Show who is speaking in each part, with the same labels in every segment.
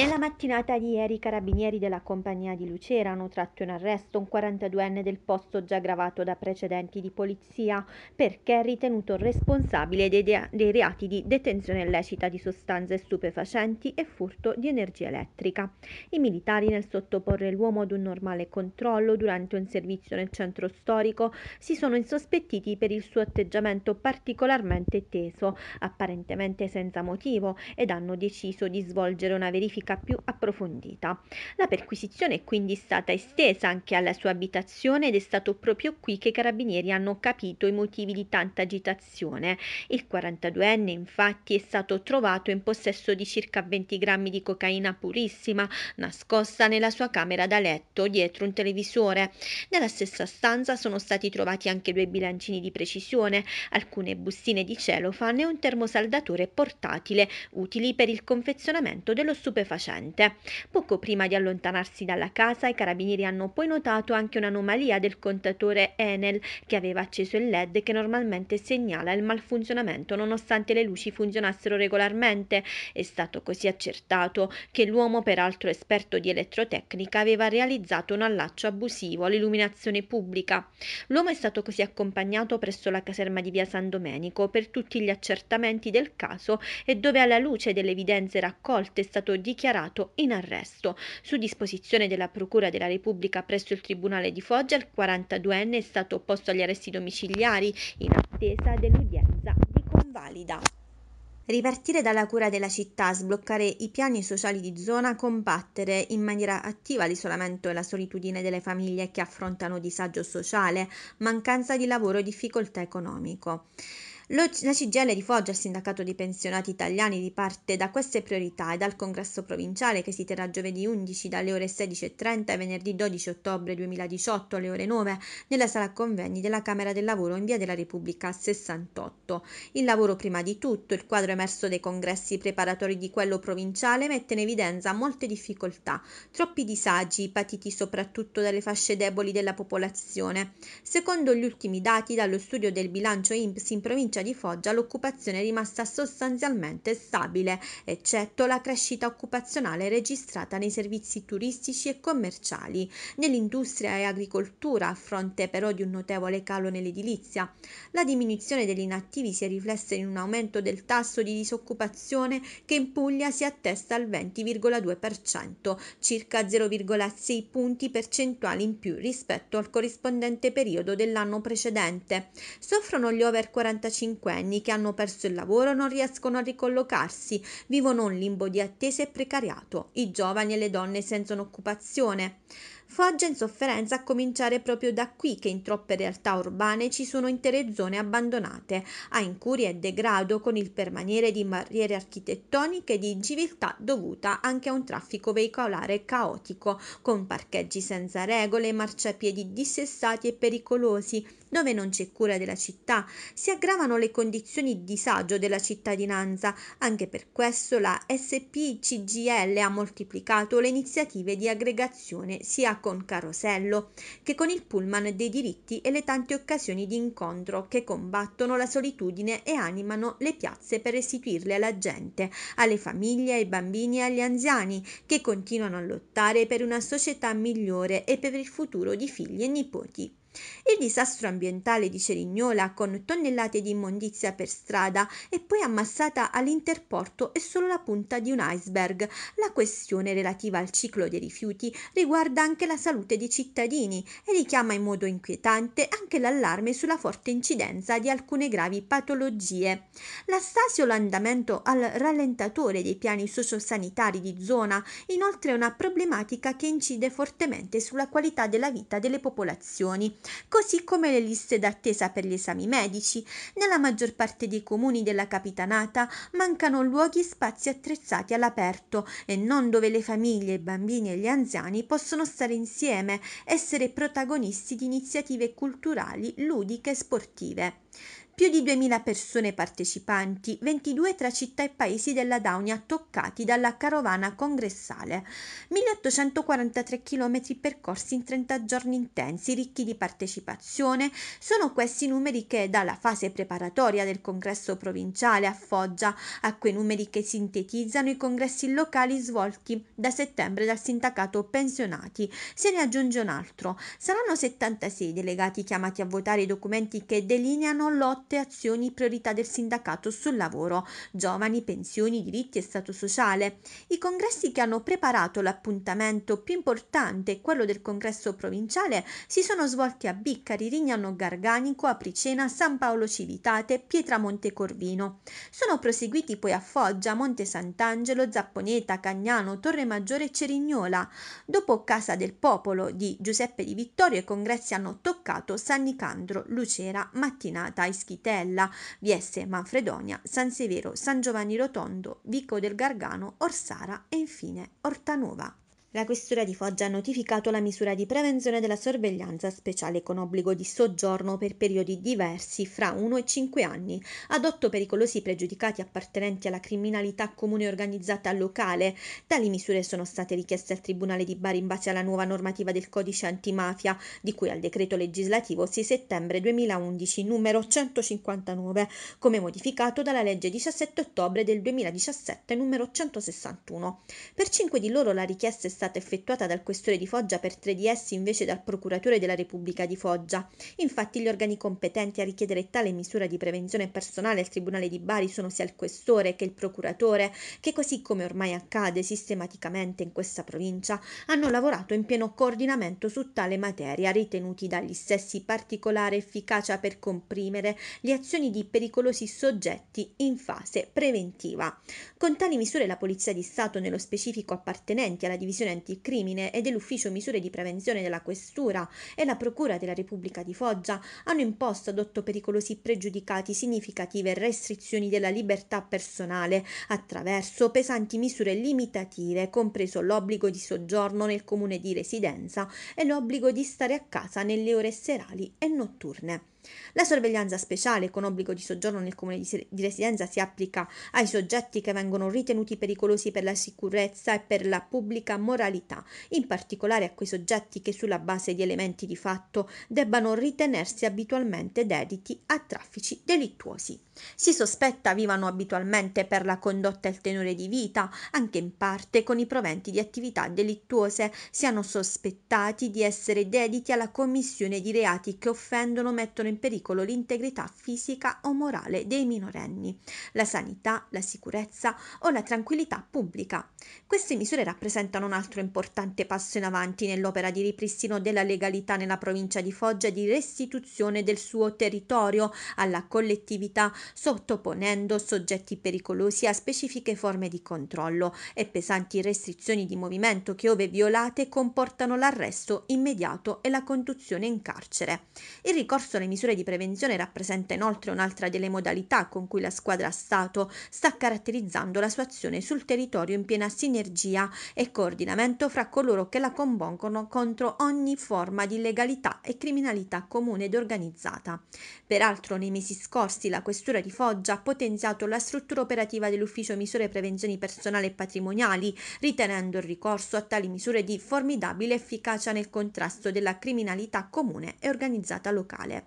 Speaker 1: Nella mattinata di ieri i carabinieri della compagnia di Lucera hanno tratto in arresto un 42enne del posto già gravato da precedenti di polizia perché è ritenuto responsabile dei, de- dei reati di detenzione illecita di sostanze stupefacenti e furto di energia elettrica. I militari nel sottoporre l'uomo ad un normale controllo durante un servizio nel centro storico si sono insospettiti per il suo atteggiamento particolarmente teso, apparentemente senza motivo, ed hanno deciso di svolgere una verifica verifica più approfondita. La perquisizione è quindi stata estesa anche alla sua abitazione ed è stato proprio qui che i carabinieri hanno capito i motivi di tanta agitazione. Il 42enne infatti è stato trovato in possesso di circa 20 grammi di cocaina purissima nascosta nella sua camera da letto dietro un televisore. Nella stessa stanza sono stati trovati anche due bilancini di precisione, alcune bustine di celofan e un termosaldatore portatile utili per il confezionamento dello stupefacente stupefacente. Poco prima di allontanarsi dalla casa, i carabinieri hanno poi notato anche un'anomalia del contatore Enel che aveva acceso il LED che normalmente segnala il malfunzionamento nonostante le luci funzionassero regolarmente. È stato così accertato che l'uomo, peraltro esperto di elettrotecnica, aveva realizzato un allaccio abusivo all'illuminazione pubblica. L'uomo è stato così accompagnato presso la caserma di via San Domenico per tutti gli accertamenti del caso e dove alla luce delle evidenze raccolte è stato dichiarato dichiarato in arresto. Su disposizione della Procura della Repubblica presso il Tribunale di Foggia, il 42enne è stato posto agli arresti domiciliari in attesa dell'udienza di convalida. Ripartire dalla cura della città, sbloccare i piani sociali di zona, combattere in maniera attiva l'isolamento e la solitudine delle famiglie che affrontano disagio sociale, mancanza di lavoro e difficoltà economico. Lo, la CGL di Foggia, il sindacato dei pensionati italiani, riparte da queste priorità e dal congresso provinciale che si terrà giovedì 11 dalle ore 16.30 e venerdì 12 ottobre 2018 alle ore 9 nella sala convegni della Camera del Lavoro in via della Repubblica 68. Il lavoro prima di tutto, il quadro emerso dei congressi preparatori di quello provinciale mette in evidenza molte difficoltà, troppi disagi patiti soprattutto dalle fasce deboli della popolazione. Secondo gli ultimi dati dallo studio del bilancio INPS in provincia provincia di Foggia l'occupazione è rimasta sostanzialmente stabile, eccetto la crescita occupazionale registrata nei servizi turistici e commerciali, nell'industria e agricoltura, a fronte però di un notevole calo nell'edilizia. La diminuzione degli inattivi si è riflessa in un aumento del tasso di disoccupazione che in Puglia si attesta al 20,2%, circa 0,6 punti percentuali in più rispetto al corrispondente periodo dell'anno precedente. Soffrono gli over 45 cinquenni che hanno perso il lavoro non riescono a ricollocarsi, vivono un limbo di attesa e precariato, i giovani e le donne senza un'occupazione. Foggia in sofferenza a cominciare proprio da qui che in troppe realtà urbane ci sono intere zone abbandonate, a incuria e degrado con il permanere di barriere architettoniche e di inciviltà dovuta anche a un traffico veicolare caotico, con parcheggi senza regole, marciapiedi dissestati e pericolosi, dove non c'è cura della città, si aggravano le condizioni di disagio della cittadinanza. Anche per questo la SPCGL ha moltiplicato le iniziative di aggregazione sia con Carosello che con il pullman dei diritti e le tante occasioni di incontro che combattono la solitudine e animano le piazze per restituirle alla gente, alle famiglie, ai bambini e agli anziani che continuano a lottare per una società migliore e per il futuro di figli e nipoti. Il disastro ambientale di Cerignola, con tonnellate di immondizia per strada e poi ammassata all'interporto, è solo la punta di un iceberg. La questione relativa al ciclo dei rifiuti riguarda anche la salute dei cittadini e richiama in modo inquietante anche l'allarme sulla forte incidenza di alcune gravi patologie. La stasi o l'andamento al rallentatore dei piani sociosanitari di zona, inoltre è una problematica che incide fortemente sulla qualità della vita delle popolazioni così come le liste d'attesa per gli esami medici. Nella maggior parte dei comuni della capitanata mancano luoghi e spazi attrezzati all'aperto e non dove le famiglie, i bambini e gli anziani possono stare insieme, essere protagonisti di iniziative culturali, ludiche e sportive. Più di 2.000 persone partecipanti, 22 tra città e paesi della Daunia toccati dalla carovana congressale. 1843 km percorsi in 30 giorni intensi, ricchi di partecipazione. Sono questi numeri che dalla fase preparatoria del congresso provinciale a Foggia a quei numeri che sintetizzano i congressi locali svolti da settembre dal sindacato pensionati. Se ne aggiunge un altro. Saranno 76 i delegati chiamati a votare i documenti che delineano l'otto 7 azioni priorità del sindacato sul lavoro, giovani, pensioni, diritti e stato sociale. I congressi che hanno preparato l'appuntamento più importante, quello del congresso provinciale, si sono svolti a Biccari, Rignano Garganico, Apricena, San Paolo Civitate, Pietramonte Corvino. Sono proseguiti poi a Foggia, Monte Sant'Angelo, Zapponeta, Cagnano, Torre Maggiore e Cerignola. Dopo Casa del Popolo di Giuseppe Di Vittorio i congressi hanno toccato San Nicandro, Lucera, Mattinata, e Ischia Schitella, Viesse Manfredonia, San Severo, San Giovanni Rotondo, Vico del Gargano, Orsara e infine Ortanova. La Questura di Foggia ha notificato la misura di prevenzione della sorveglianza speciale con obbligo di soggiorno per periodi diversi fra 1 e 5 anni ad otto pericolosi pregiudicati appartenenti alla criminalità comune organizzata locale. Tali misure sono state richieste al Tribunale di Bari in base alla nuova normativa del codice antimafia, di cui al decreto legislativo 6 settembre 2011 numero 159, come modificato dalla legge 17 ottobre del 2017 numero 161. Per cinque di loro la richiesta è stata effettuata dal questore di Foggia per tre di essi invece dal procuratore della Repubblica di Foggia. Infatti gli organi competenti a richiedere tale misura di prevenzione personale al Tribunale di Bari sono sia il questore che il procuratore, che così come ormai accade sistematicamente in questa provincia, hanno lavorato in pieno coordinamento su tale materia, ritenuti dagli stessi particolare efficacia per comprimere le azioni di pericolosi soggetti in fase preventiva. Con tali misure la Polizia di Stato, nello specifico appartenenti alla divisione anticrimine e dell'Ufficio Misure di Prevenzione della Questura e la Procura della Repubblica di Foggia hanno imposto ad otto pericolosi pregiudicati significative restrizioni della libertà personale attraverso pesanti misure limitative, compreso l'obbligo di soggiorno nel comune di residenza e l'obbligo di stare a casa nelle ore serali e notturne. La sorveglianza speciale con obbligo di soggiorno nel comune di, residenza si applica ai soggetti che vengono ritenuti pericolosi per la sicurezza e per la pubblica moralità, in particolare a quei soggetti che sulla base di elementi di fatto debbano ritenersi abitualmente dediti a traffici delittuosi. Si sospetta vivano abitualmente per la condotta e il tenore di vita, anche in parte con i proventi di attività delittuose, siano sospettati di essere dediti alla commissione di reati che offendono mettono in pericolo l'integrità fisica o morale dei minorenni, la sanità, la sicurezza o la tranquillità pubblica. Queste misure rappresentano un altro importante passo in avanti nell'opera di ripristino della legalità nella provincia di Foggia e di restituzione del suo territorio alla collettività, sottoponendo soggetti pericolosi a specifiche forme di controllo e pesanti restrizioni di movimento che, ove violate, comportano l'arresto immediato e la conduzione in carcere. Il ricorso alle misure misure di prevenzione rappresenta inoltre un'altra delle modalità con cui la squadra Stato sta caratterizzando la sua azione sul territorio in piena sinergia e coordinamento fra coloro che la compongono contro ogni forma di illegalità e criminalità comune ed organizzata. Peraltro nei mesi scorsi la Questura di Foggia ha potenziato la struttura operativa dell'Ufficio Misure Prevenzioni Personali e Patrimoniali, ritenendo il ricorso a tali misure di formidabile efficacia nel contrasto della criminalità comune e organizzata locale.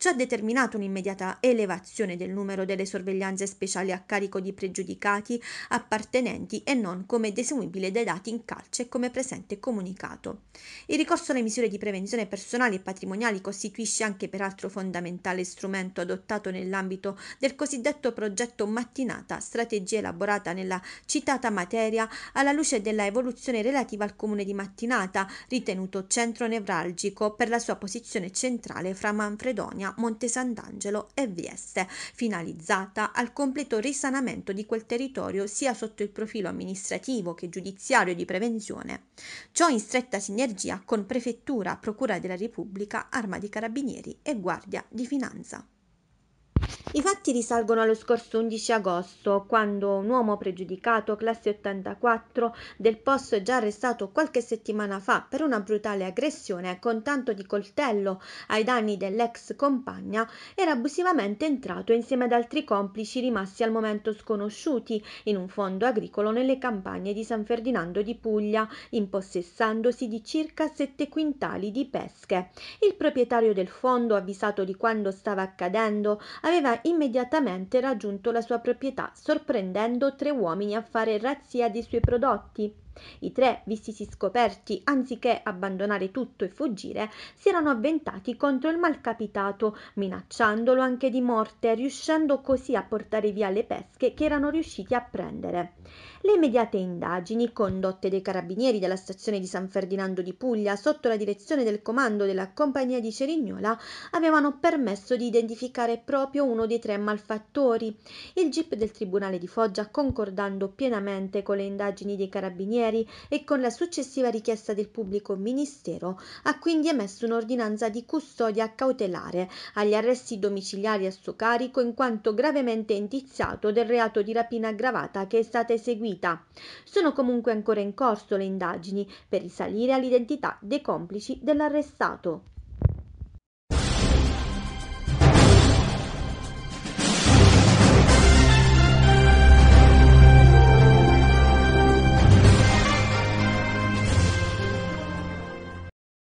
Speaker 1: Ciò ha determinato un'immediata elevazione del numero delle sorveglianze speciali a carico di pregiudicati appartenenti e non come desumibile dai dati in calce come presente comunicato. Il ricorso alle misure di prevenzione personali e patrimoniali costituisce anche peraltro fondamentale strumento adottato nell'ambito del cosiddetto progetto Mattinata, strategia elaborata nella citata materia alla luce della evoluzione relativa al comune di Mattinata, ritenuto centro nevralgico per la sua posizione centrale fra Manfredonia Monte Sant'Angelo e Vieste, finalizzata al completo risanamento di quel territorio sia sotto il profilo amministrativo che giudiziario di prevenzione. Ciò in stretta sinergia con Prefettura, Procura della Repubblica, Arma di Carabinieri e Guardia di Finanza. I fatti risalgono allo scorso 11 agosto, quando un uomo pregiudicato, classe 84, del posto già arrestato qualche settimana fa per una brutale aggressione con tanto di coltello ai danni dell'ex compagna, era abusivamente entrato insieme ad altri complici rimasti al momento sconosciuti in un fondo agricolo nelle campagne di San Ferdinando di Puglia, impossessandosi di circa sette quintali di pesche. Il proprietario del fondo, avvisato di quando stava accadendo, aveva immediatamente raggiunto la sua proprietà, sorprendendo tre uomini a fare razzia dei suoi prodotti. I tre, vistisi scoperti, anziché abbandonare tutto e fuggire, si erano avventati contro il malcapitato, minacciandolo anche di morte, riuscendo così a portare via le pesche che erano riusciti a prendere. Le immediate indagini, condotte dai carabinieri della stazione di San Ferdinando di Puglia sotto la direzione del comando della compagnia di Cerignola, avevano permesso di identificare proprio uno dei tre malfattori. Il GIP del Tribunale di Foggia, concordando pienamente con le indagini dei carabinieri e con la successiva richiesta del pubblico ministero, ha quindi emesso un'ordinanza di custodia cautelare agli arresti domiciliari a suo carico in quanto gravemente indiziato del reato di rapina aggravata che è stata eseguita. Sono comunque ancora in corso le indagini per risalire all'identità dei complici dell'arrestato.